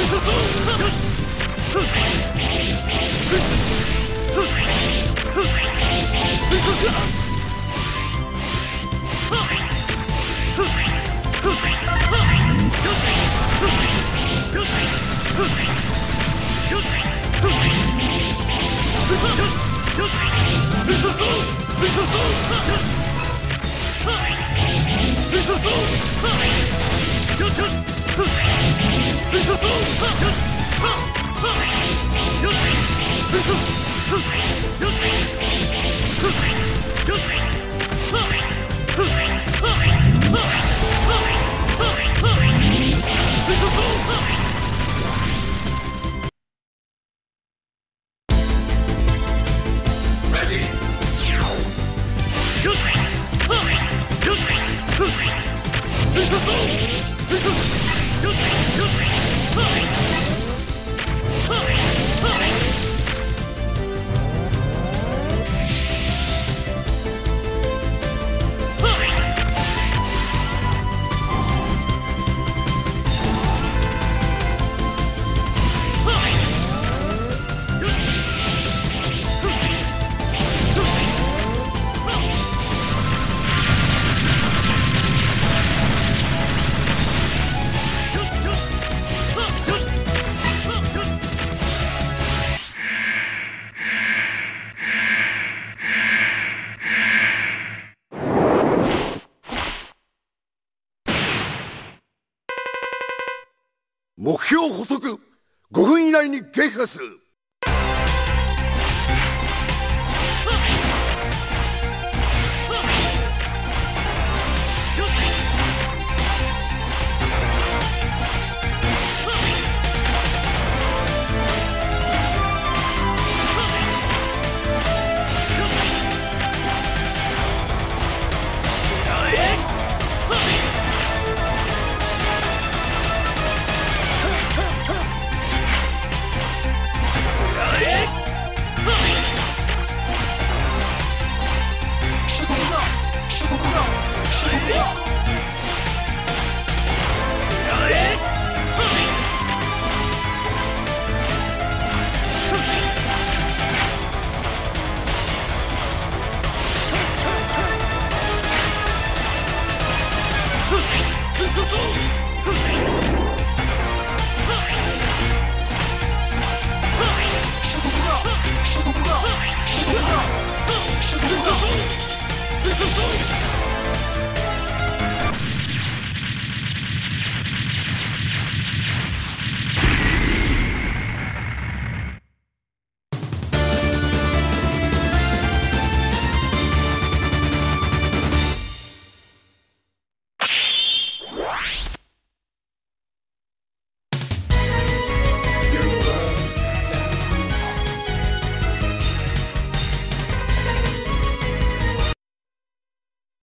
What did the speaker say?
Let's go! Let's go! Huh. 目標補足5分以内に撃破する。